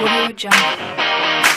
Audio Jungle.